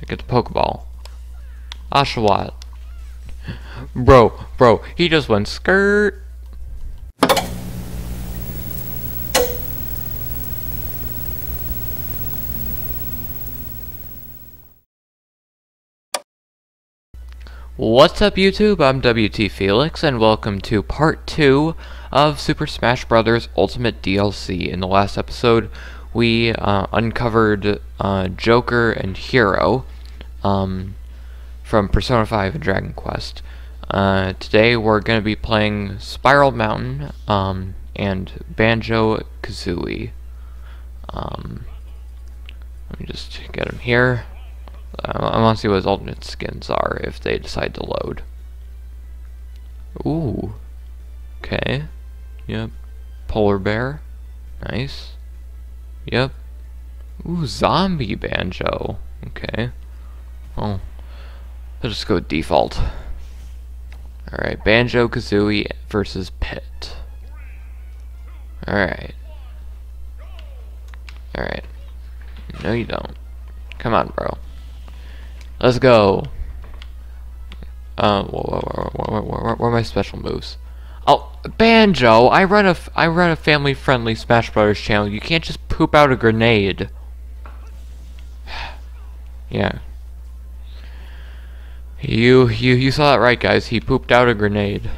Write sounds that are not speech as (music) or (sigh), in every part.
I get the Pokeball. Oshawott. Bro, bro, he just went skirt. What's up YouTube? I'm WT Felix and welcome to part 2 of Super Smash Bros. Ultimate DLC. In the last episode, we uh, uncovered uh, Joker and Hero um, from Persona 5 and Dragon Quest. Uh, today we're going to be playing Spiral Mountain um, and Banjo Kazooie. Um, let me just get him here. I want to see what his alternate skins are if they decide to load. Ooh. Okay. Yep. Polar bear. Nice. Yep. Ooh, zombie banjo. Okay. Well, let's just go default. Alright, Banjo Kazooie versus Pit. Alright. Alright. No, you don't. Come on, bro. Let's go. Uh, where, where, are my special moves? Oh, Banjo! I run a I run a family-friendly Smash Brothers channel. You can't just poop out a grenade. (sighs) yeah. You you you saw that right, guys. He pooped out a grenade.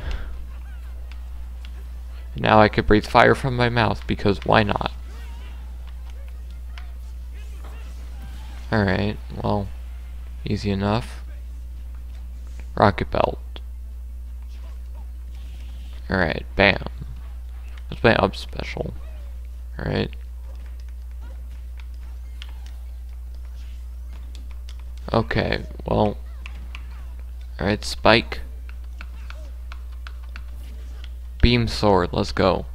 Now I can breathe fire from my mouth because why not? Alright, well. Easy enough. Rocket belt. Alright, bam. That's my up special. Alright. Okay, well. Alright, spike. Beam sword, let's go.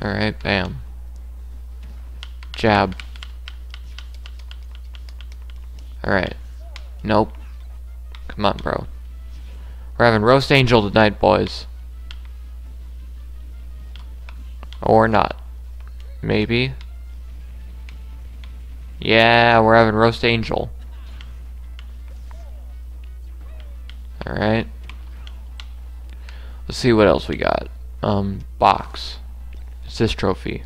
Alright, bam. Jab. Alright. Nope. Come on, bro. We're having Roast Angel tonight, boys. Or not. Maybe. Yeah, we're having Roast Angel. Alright. Let's see what else we got. Um, box. It's this trophy.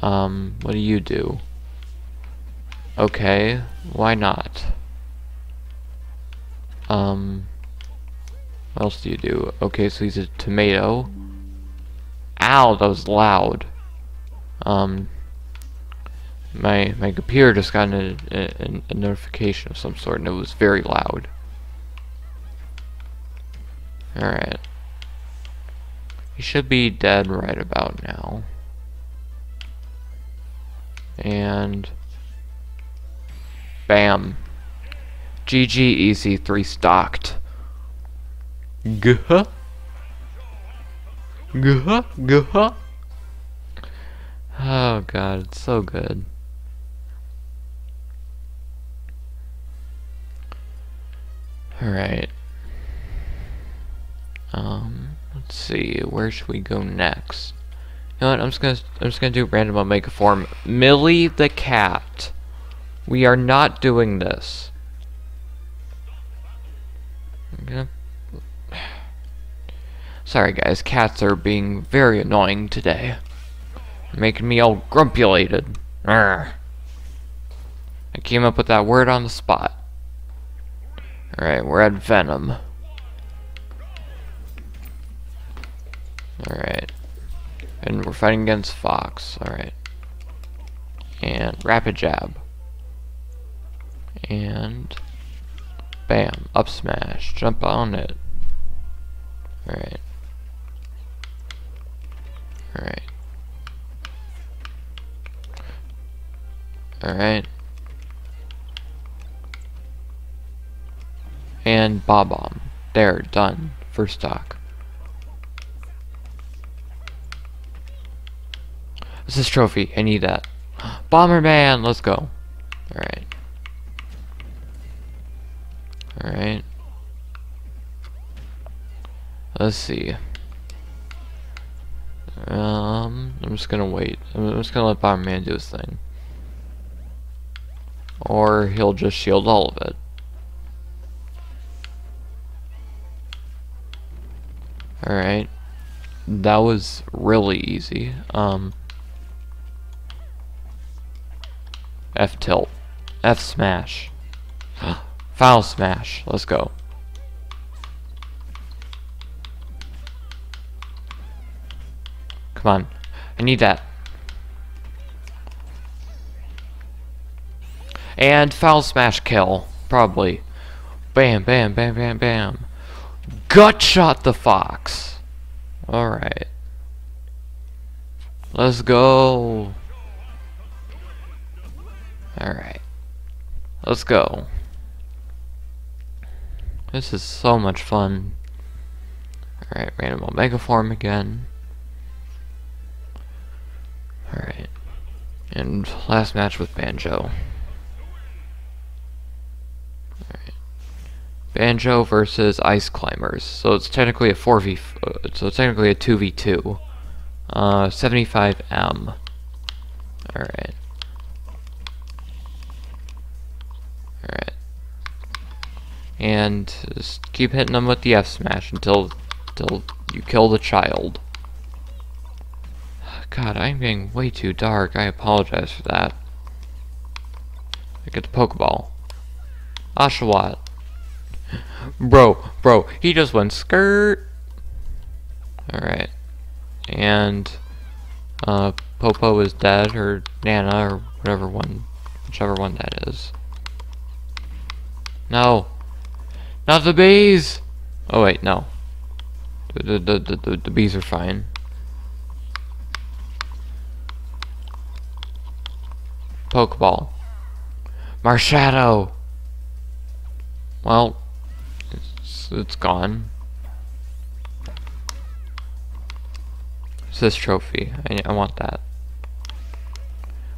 Um, what do you do? Okay, why not? Um, what else do you do? Okay, so he's a tomato. Ow, that was loud. Um, my my computer just got a, a, a notification of some sort, and it was very loud. Alright. He should be dead right about now. And bam. GG easy three stocked. Guh. Guh. Guh. Oh god, it's so good. Alright. Um Let's see, where should we go next? You know what, I'm just gonna I'm just gonna do random Omega form. Millie the cat. We are not doing this. Okay. Sorry guys, cats are being very annoying today. Making me all grumpulated. Arrgh. I came up with that word on the spot. Alright, we're at Venom. Alright. And we're fighting against Fox. Alright. And Rapid Jab. And bam. Up smash. Jump on it. Alright. Alright. Alright. And Bob-omb. There, done. First stock. This trophy? I need that. (gasps) Bomberman! Let's go. Let's see. Um, I'm just gonna wait. I'm just gonna let Bomberman do his thing. Or he'll just shield all of it. Alright. That was really easy. Um, F tilt. F smash. (gasps) Final smash. Let's go. Come on. I need that. And final smash kill. Probably. Bam, bam, bam, bam, bam. Gut shot the fox. Alright. Let's go. Alright. Let's go. This is so much fun. Alright, random Omega form again. And last match with Banjo. Banjo versus Ice Climbers. So it's technically a 4v, uh, so technically a 2v2. Uh, 75M. Alright. Alright. And just keep hitting them with the F smash until, until you kill the child. God, I'm getting way too dark. I apologize for that. I get the Pokeball. Oshawott. Bro, bro, he just went skirt. Alright. And, uh, Popo is dead, or Nana, or whatever one, whichever one that is. No. Not the bees! Oh wait, no. The, the, the, the, the bees are fine. Pokeball. Marshadow! Well, it's, it's gone. It's this trophy. I, I want that.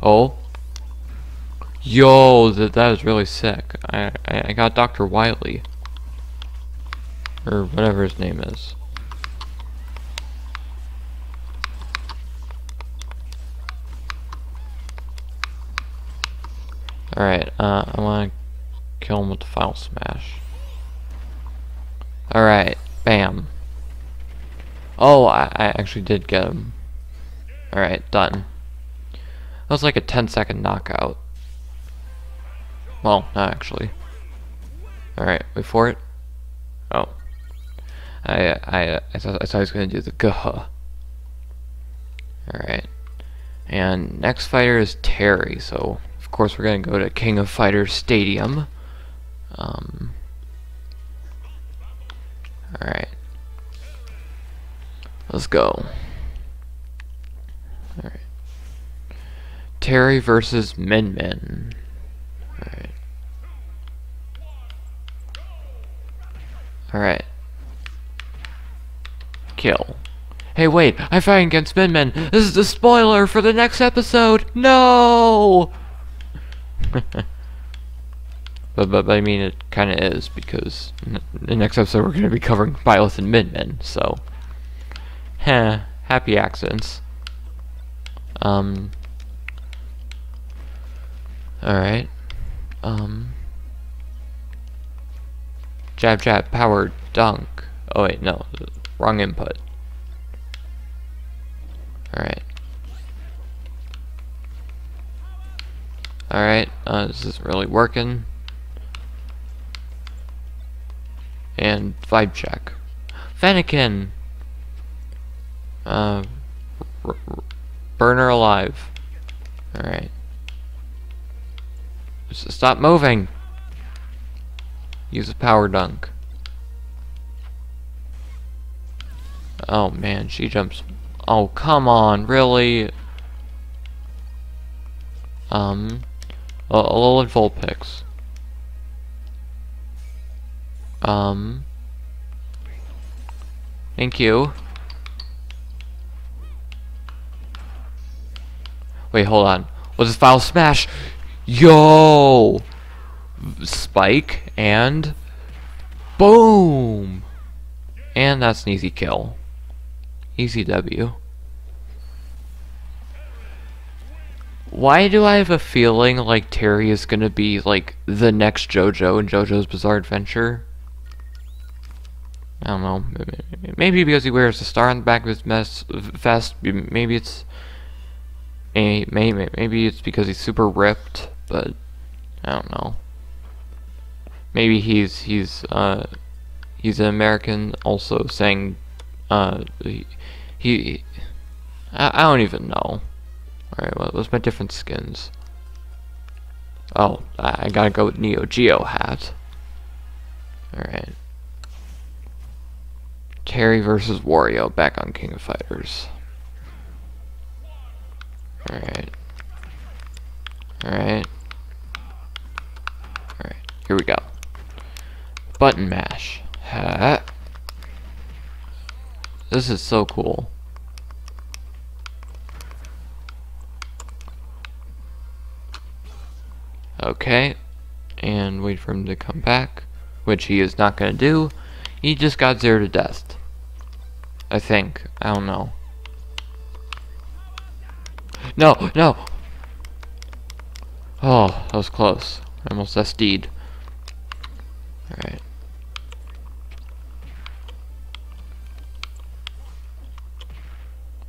Oh? Yo, that, that is really sick. I, I, I got Dr. Wily. Or whatever his name is. Alright, uh, I want to kill him with the Final Smash. Alright, bam. Oh, I, I actually did get him. Alright, done. That was like a 10 second knockout. Well, not actually. Alright, wait for it. Oh. I I I thought, I thought I was gonna do the (laughs) guh. Alright. And next fighter is Terry, so of course, we're going to go to King of Fighters Stadium. Um, Alright. Let's go. Alright. Terry versus Min Min. Alright. Alright. Kill. Hey, wait, I'm fighting against Min Min. This is the spoiler for the next episode. No! (laughs) but, but, I mean, it kind of is because the next episode we're going to be covering Byleth and Min, so. Heh, happy accidents. Um. Alright. Um. Jab, jab, power, dunk. Oh, wait, no. Wrong input. Alright. Alright, uh, this isn't really working. And vibe check. Fennekin! Uh, burner alive. Alright. Stop moving! Use a power dunk. Oh man, she jumps. Oh, come on, really? Um, a Alolan Vulpix. Um. Thank you. Wait, hold on. Was this Final Smash? Yo! Spike and boom! And that's an easy kill. Easy W. Why do I have a feeling like Terry is gonna be like the next JoJo in JoJo's Bizarre Adventure? I don't know. Maybe because he wears a star on the back of his mess vest. Maybe it's maybe maybe it's because he's super ripped, but I don't know. Maybe he's he's uh he's an American also saying uh he, he I, I don't even know. Alright, well, what's my different skins? Oh, I, gotta go with Neo Geo hat. Alright. Terry versus Wario back on King of Fighters. Alright. Alright. Alright, here we go. Button mash. Ha. This is so cool. Okay. And wait for him to come back. Which he is not going to do. He just got zero to death. I think. I don't know. No, no! Oh, that was close. I almost SD'd. Alright.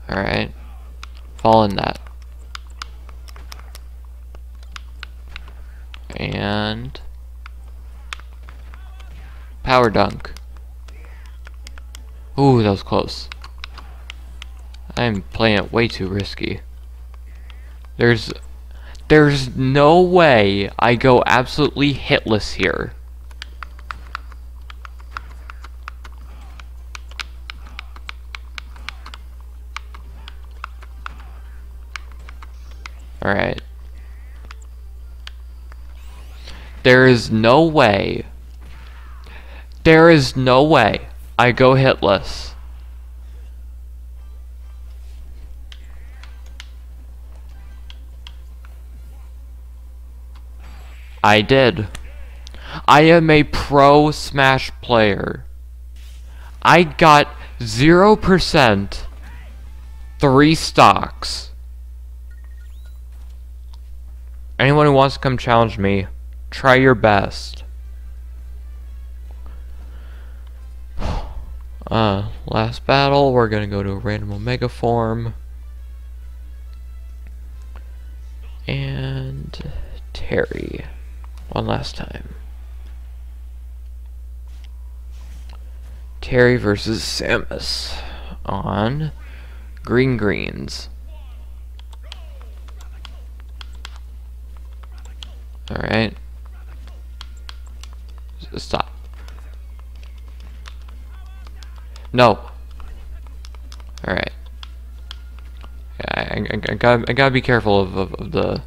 Alright. Fall in that. And... Power dunk. Ooh, that was close. I'm playing it way too risky. There's... There's no way I go absolutely hitless here. Alright. There is no way. There is no way I go hitless. I did. I am a pro Smash player. I got 0% three stocks. Anyone who wants to come challenge me, try your best. (sighs) Uh, last battle, we're gonna go to a random Omega form. And Terry. One last time. Terry versus Samus on Green Greens. Alright. Stop. No. Alright. Yeah, I, I, I, gotta, I gotta be careful of, of, of the...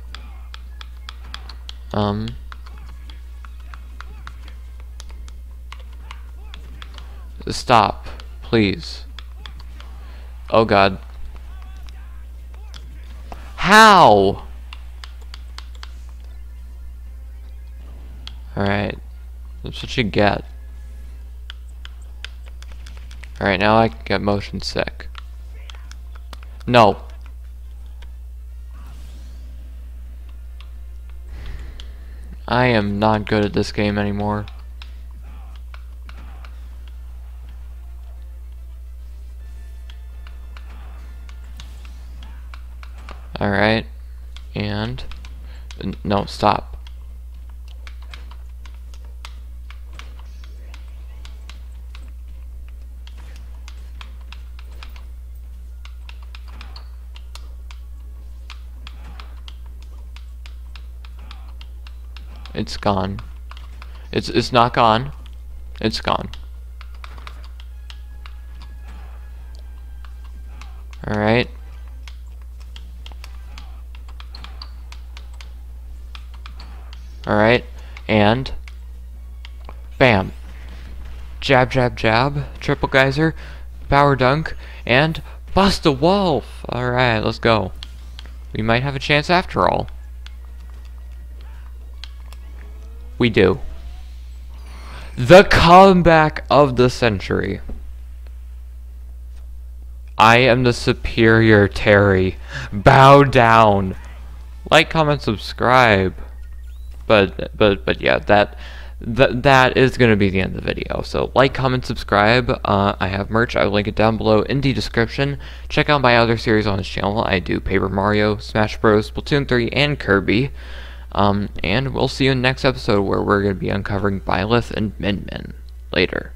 Um... Stop. Please. Oh god. How? Alright. That's what you get. Alright, now I get motion sick. No. I am not good at this game anymore. Alright. And... No, stop. It's gone. It's it's not gone. It's gone. Alright. Alright. And bam. Jab jab jab. Triple geyser. Power dunk. And Buster Wolf. Alright, let's go. We might have a chance after all. We do. The comeback of the century. I am the superior Terry. Bow down. like, comment, subscribe. But but but yeah, that that that is going to be the end of the video. So like, comment, subscribe. Uh, I have merch. I'll link it down below in the description. Check out my other series on this channel. I do Paper Mario, Smash Bros, Splatoon 3, and Kirby. Um, and we'll see you in the next episode where we're going to be uncovering Byleth and Min Min. Later.